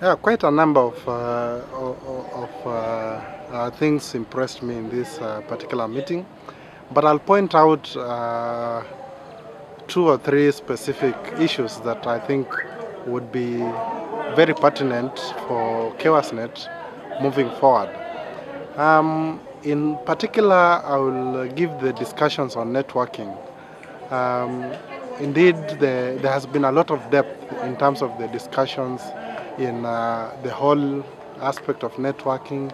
Yeah, quite a number of, uh, of uh, uh, things impressed me in this uh, particular meeting, but I'll point out uh, two or three specific issues that I think would be very pertinent for KEWASNet moving forward. Um, in particular, I will give the discussions on networking. Um, indeed, the, there has been a lot of depth in terms of the discussions in uh, the whole aspect of networking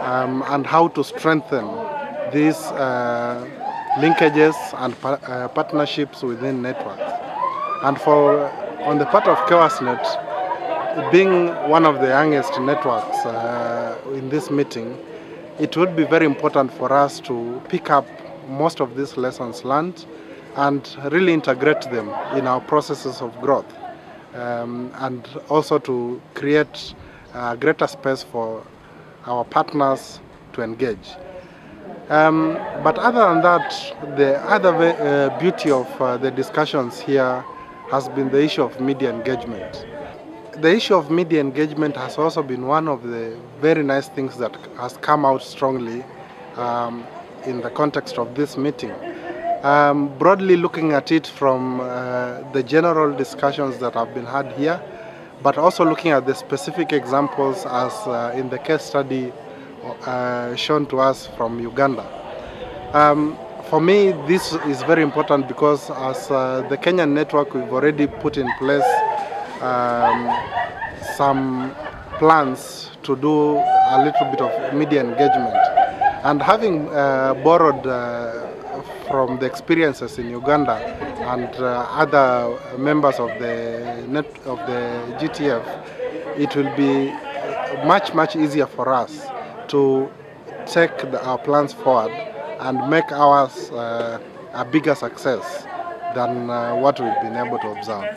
um, and how to strengthen these uh, linkages and uh, partnerships within networks. And for on the part of KEWASNet, being one of the youngest networks in this meeting, it would be very important for us to pick up most of these lessons learned and really integrate them in our processes of growth um, and also to create a greater space for our partners to engage. Um, but other than that, the other uh, beauty of uh, the discussions here has been the issue of media engagement. The issue of media engagement has also been one of the very nice things that has come out strongly um, in the context of this meeting. Um, broadly looking at it from uh, the general discussions that have been had here, but also looking at the specific examples as uh, in the case study uh, shown to us from Uganda. Um, for me, this is very important because as uh, the Kenyan network, we've already put in place um, some plans to do a little bit of media engagement. And having uh, borrowed from the experiences in Uganda and uh, other members of the net of the GTF, it will be much much easier for us to take the, our plans forward and make ours uh, a bigger success than uh, what we've been able to observe.